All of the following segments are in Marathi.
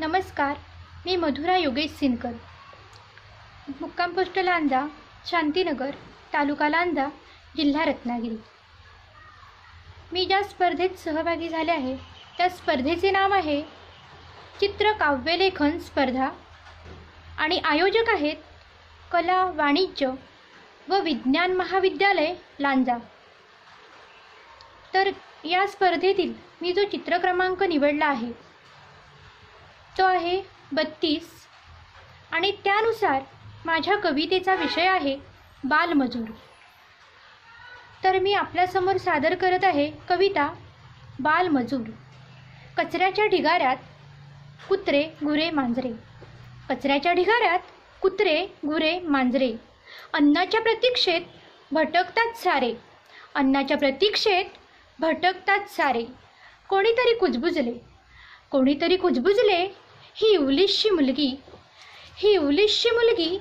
नमस्कार मी मधुरा योगेश सिनकर. मुक्काम पोस्ट लांजा शांतीनगर तालुका लांजा जिल्हा रत्नागिरी. मी ज्या स्पर्धेत सहभागी झाले आहे त्या स्पर्धेचे नाव आहे चित्र काव्यलेखन स्पर्धा आणि आयोजक आहेत कला वाणिज्य व विज्ञान महाविद्यालय लांजा. तर या स्पर्धेतील मी जो चित्र क्रमांक निवडला आहे तो आहे बत्तीस. आणि त्यानुसार माझ्या कवितेचा विषय आहे बालमजूर. तर मी आपल्यासमोर सादर करत आहे कविता बालमजूर. कचऱ्याच्या ढिगाऱ्यात कुत्रे गुरे मांजरे. कचऱ्याच्या ढिगाऱ्यात कुत्रे गुरे मांजरे. अन्नाच्या प्रतीक्षेत भटकतात सारे. अन्नाच्या प्रतीक्षेत भटकतात सारे. कोणीतरी कुजबुजले. कोणीतरी कुजबुजले ही इवलिशची मुलगी ही इवलिशची मुलगी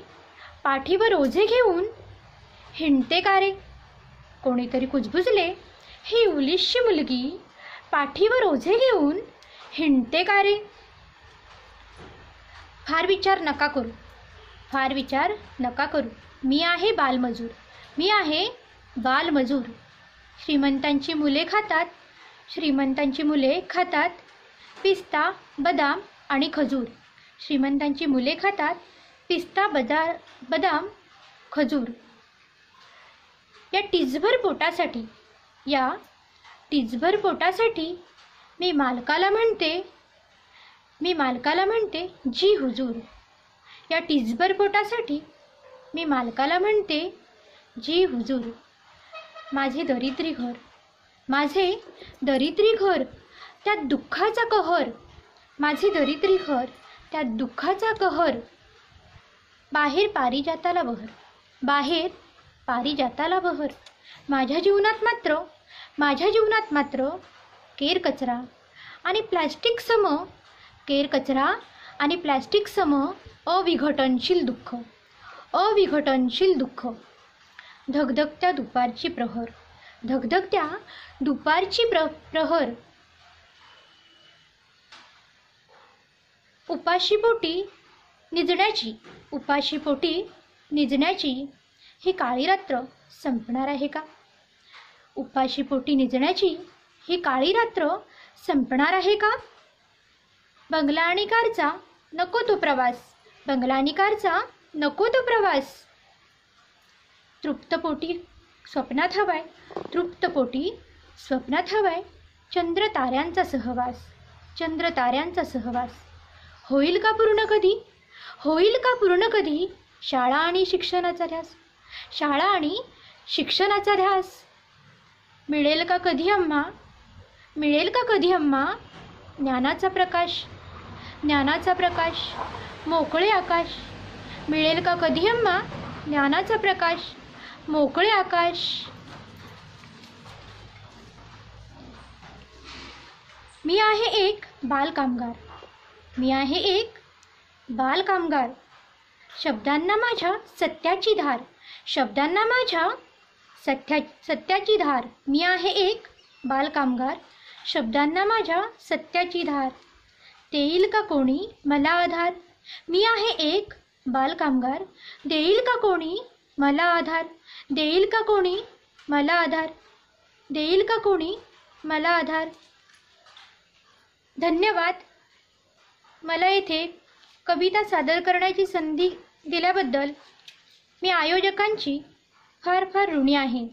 पाठीवर ओझे घेऊन हिंडते का रे? कोणीतरी कुजबुजले ही इवलिशची मुलगी पाठीवर ओझे घेऊन हिंडते का रे? फार विचार नका करू फार विचार नका करू. मी आहे बालमजूर मी आहे बालमजूर. श्रीमंतांची मुले खातात श्रीमंतांची मुले खातात पिस्ता बदाम आणि खजूर. श्रीमंतांची मुले खातात पिस्ता बदा बदाम खजूर. या टिचभर पोटासाठी या टिचभर पोटासाठी मी मालकाला म्हणते मी मालकाला म्हणते जी हुजूर. या टिचभर पोटासाठी मी मालकाला म्हणते जी हुजूर. माझे दरिद्री घर. माझे दरिद्री घर त्यात दुःखाचा कहर. माझे दरिद्री घर त्या दुःखाचा कहर. बाहेर पारिजाताला बहर बाहेर पारिजाताला बहर. माझ्या जीवनात मात्र माझ्या जीवनात मात्र केर कचरा आणि प्लॅस्टिक सम केर कचरा आणि प्लॅस्टिक सम अविघटनशील दुःख अविघटनशील दुःख. धगधगत्या दुपारची प्रहर धगधगत्या दुपारची प्र प्रहर. उपाशी पोटी निजण्याची उपाशी पोटी निजण्याची ही काळी रात्र संपणार आहे का? उपाशी पोटी निजण्याची ही काळी रात्र संपणार आहे का? बंगला आणि कारचा नको तो प्रवास. बंगला आणि कारचा नको तो प्रवास. तृप्तपोटी स्वप्नात हवाय. तृप्तपोटी स्वप्नात हवाय. चंद्र ताऱ्यांचा सहवास. चंद्र ताऱ्यांचा सहवास. होईल का पूर्ण कधी? होईल का पूर्ण कधी? शाळा आणि शिक्षणाचा ध्यास. शाळा आणि शिक्षणाचा ध्यास. मिळेल का कधी अम्मा? मिळेल का कधी अम्मा? ज्ञानाचा प्रकाश. ज्ञानाचा प्रकाश. मोकळे आकाश. मिळेल का कधी अम्मा? ज्ञानाचा प्रकाश. मोकळे आकाश. मी आहे एक बालकामगार. मी आहे एक बालकामगार. शब्दांना माझ्या सत्याची धार. शब्दांना माझ्या सत्या सत्याची धार. मी आहे एक बालकामगार. शब्दांना माझ्या सत्याची धार. देईल का कोणी मला आधार? मी आहे एक बालकामगार. देईल का कोणी मला आधार? देईल का कोणी मला आधार? देईल का कोणी मला आधार? धन्यवाद. मला येथे कविता सादर करण्याची संधी दिल्याबद्दल मी आयोजकांची फार फार ऋणी आहे.